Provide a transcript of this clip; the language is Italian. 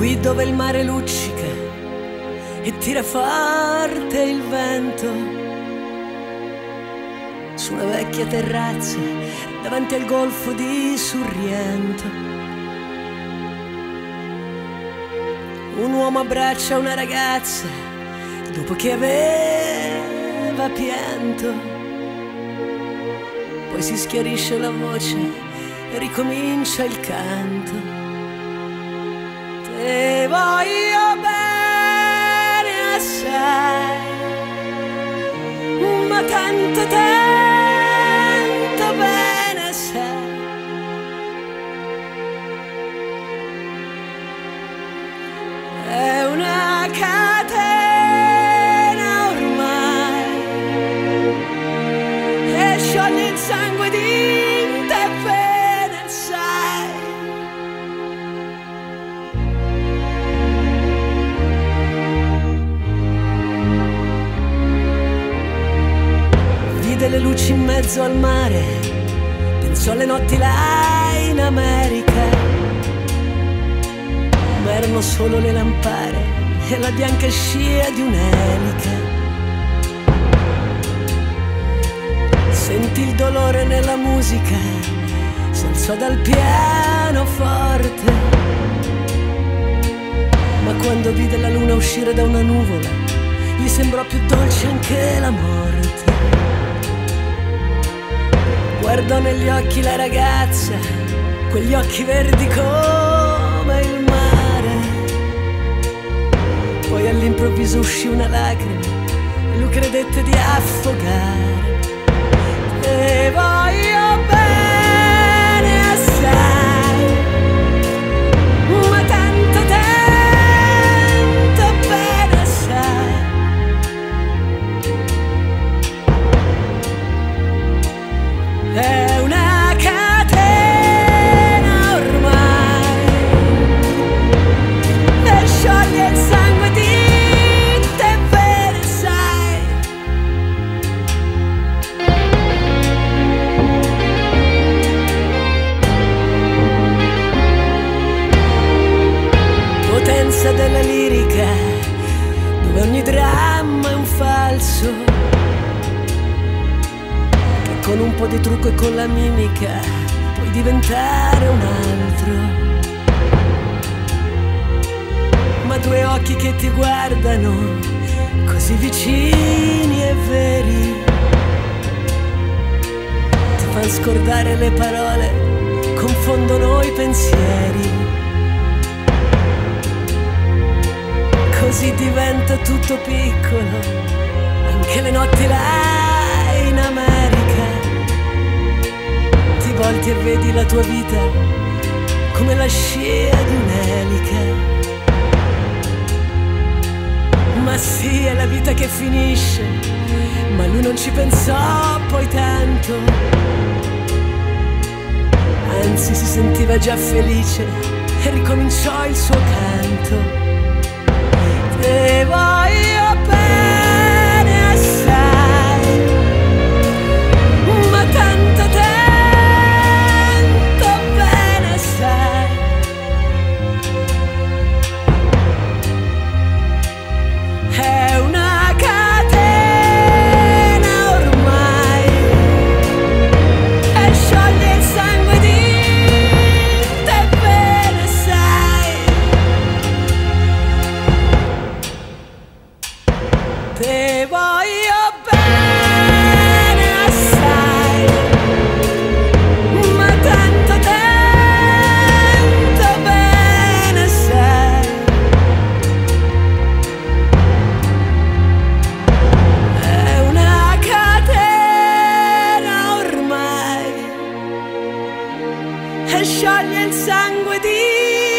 dove il mare luccica e tira forte il vento. Su una vecchia terrazza davanti al golfo di Sorrento. Un uomo abbraccia una ragazza dopo che aveva pianto. Poi si schiarisce la voce e ricomincia il canto. Ma luci in mezzo al mare, pensò alle notti là in America. Ma erano solo le lampare e la bianca scia di un'elica. Sentì il dolore nella musica, si alzò dal pianoforte. Ma quando vide la luna uscire da una nuvola, gli sembrò più dolce anche la morte. Guardò negli occhi la ragazza, quegli occhi verdi come il mare. Poi all'improvviso uscì una lacrima e lui credette di affogare. E ogni dramma è un falso che con un po' di trucco e con la mimica puoi diventare un altro. Ma due occhi che ti guardano così vicini e veri ti fanno scordare le parole, confondono i pensieri. Così diventa tutto piccolo, anche le notti là in America. Ti volti e vedi la tua vita come la scia di un'elica. Ma sì, è la vita che finisce, ma lui non ci pensò poi tanto. Anzi, si sentiva già felice e ricominciò il suo canto. te. e scioglie il sangue di